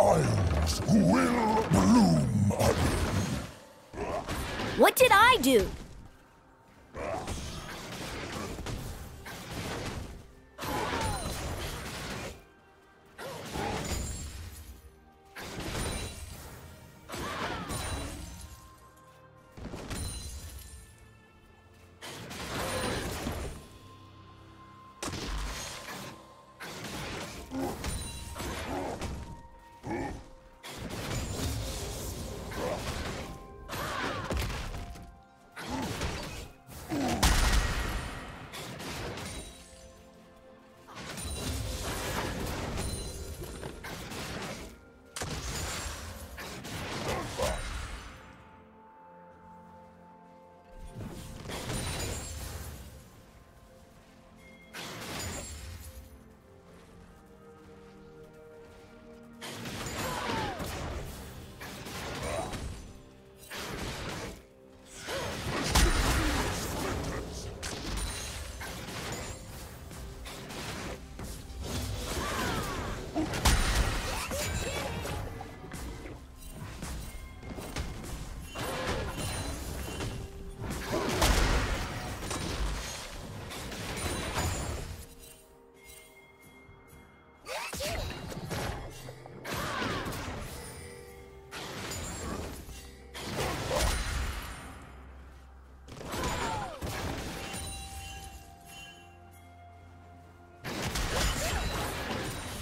Isles will bloom again. What did I do?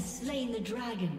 slain the dragon.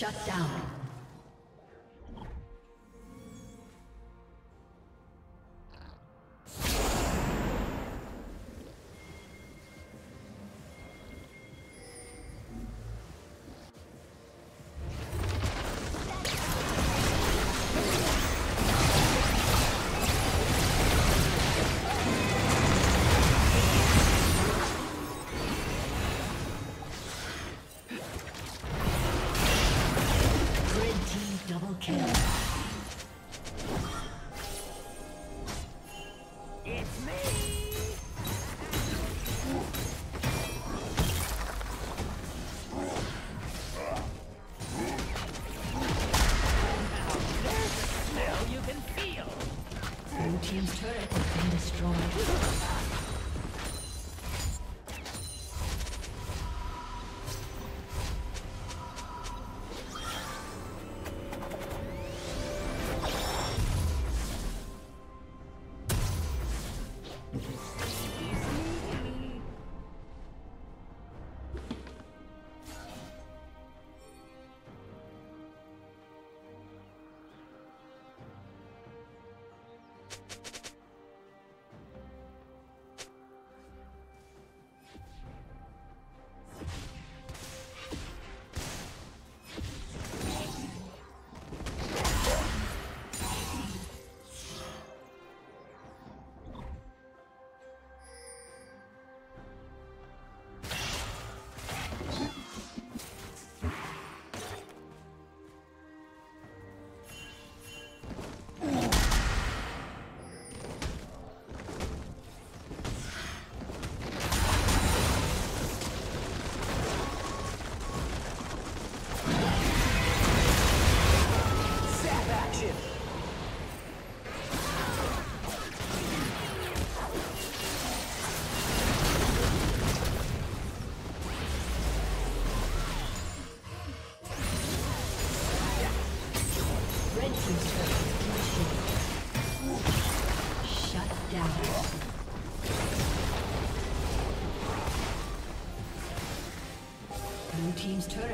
Shut down.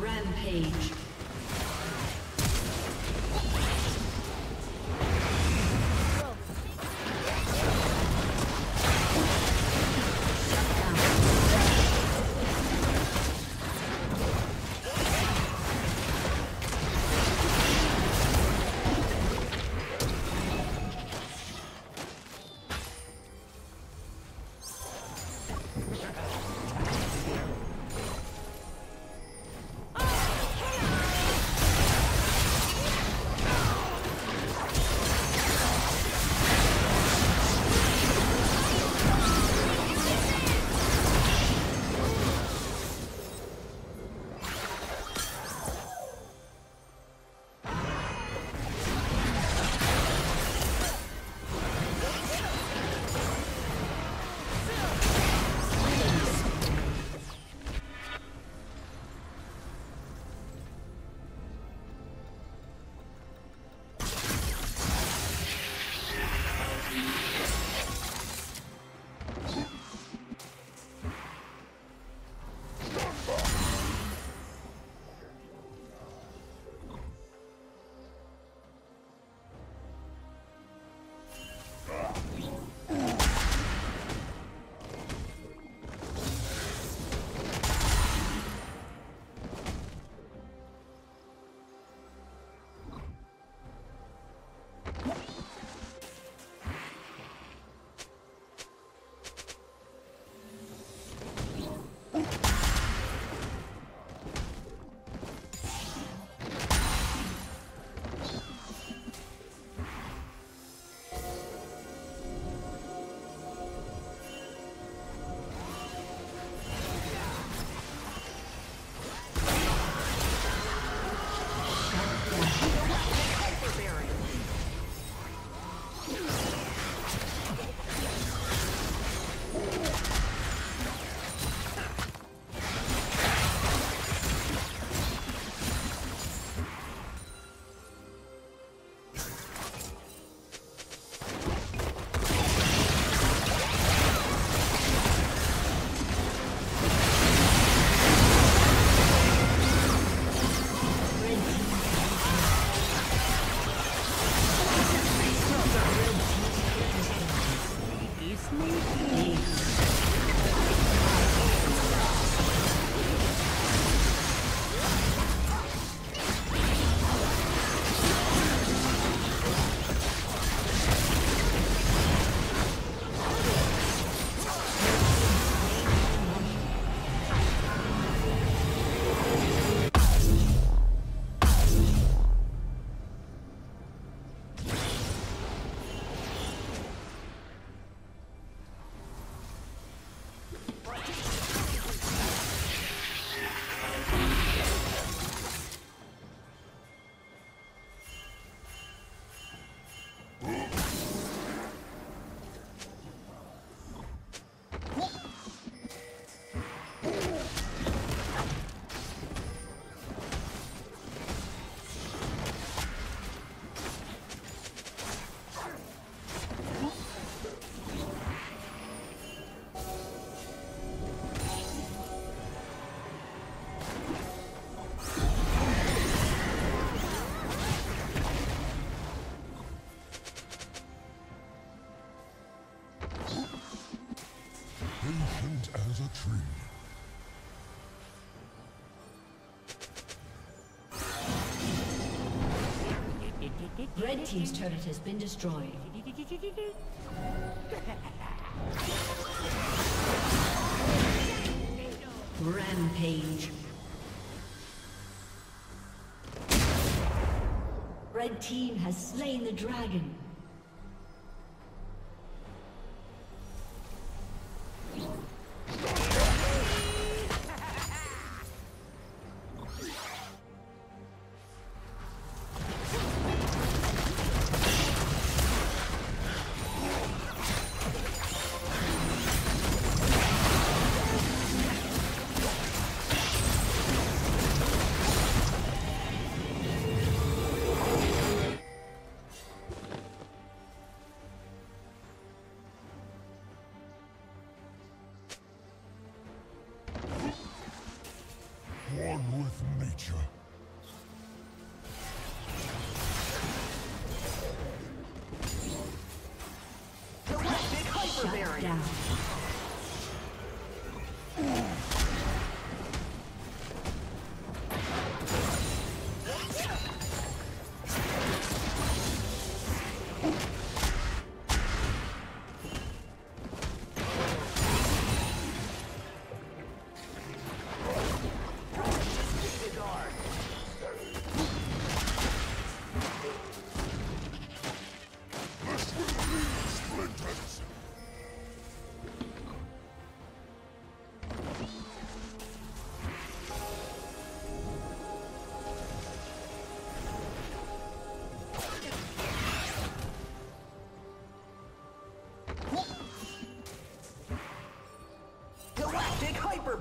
Rampage. Red Team's turret has been destroyed. Rampage. Red Team has slain the dragon.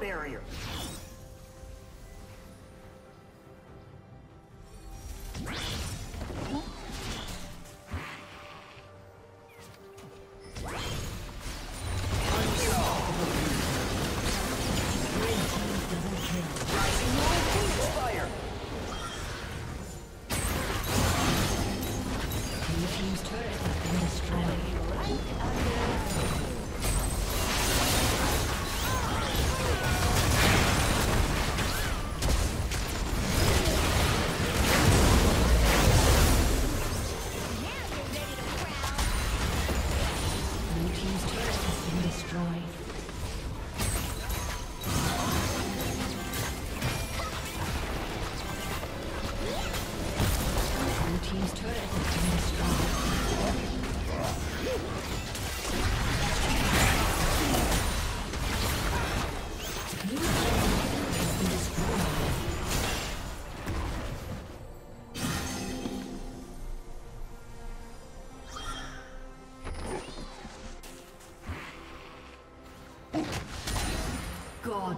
Barrier. Team's turret has been.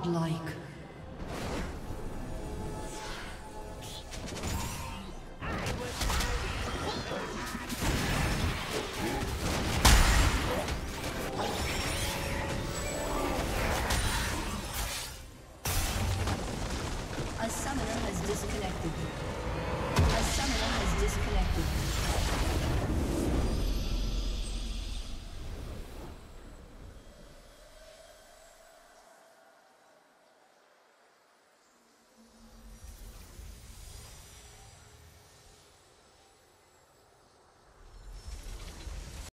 Godlike.